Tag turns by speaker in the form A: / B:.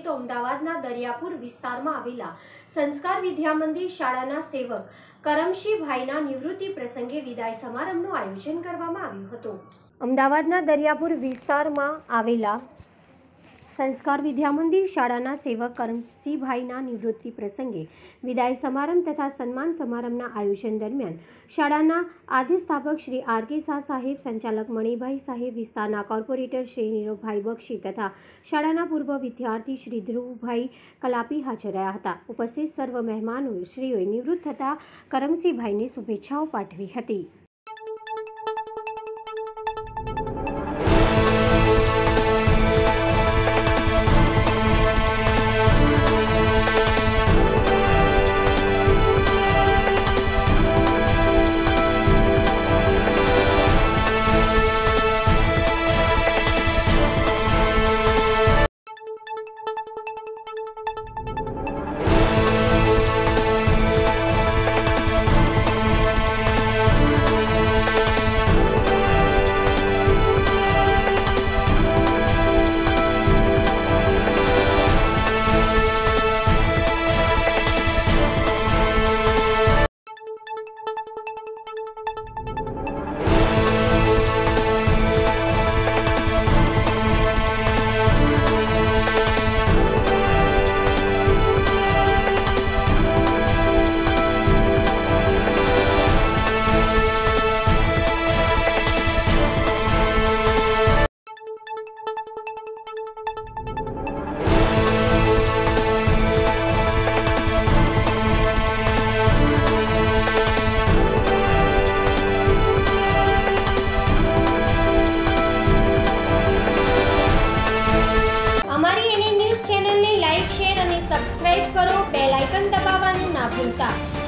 A: તો અમદાવાદના દરિયાપુર વિસ્તારમાં આવેલા સંસ્કાર વિદ્યા શાળાના સેવક કરમશીભાઈના નિવૃત્તિ પ્રસંગે વિદાય સમારંભનું આયોજન કરવામાં આવ્યું હતું. અમદાવાદના દરિયાપુર વિસ્તારમાં આવેલા સંસ્કાર વિદ્યા મંદિર શાળાના સેવક કરમસિંહભાઈના નિવૃત્તિ પ્રસંગે વિદાય સમારંભ તથા સન્માન સમારંભના આયોજન દરમિયાન શાળાના આધિસ્થાપક સ્થાપક શ્રી આર કે શાહ સાહેબ, સંચાલક મણિભાઈ સાહેબ, વિસ્તારના કોર્પોરેટર શ્રી નીરવભાઈ બક્ષી તથા શાળાના પૂર્વ વિદ્યાર્થી શ્રી ધ્રુવભાઈ કલાપી હાજર રહ્યા હતા. ઉપસ્થિત સર્વ મહેમાનો શ્રીઓએ નિવૃત્ત થતા કરમસિંહભાઈને શુભેચ્છાઓ પાઠવી હતી. સબસ્ક્રાઇબ કરો બેલ આઇકન દબાવવાનું ના ભૂલતા.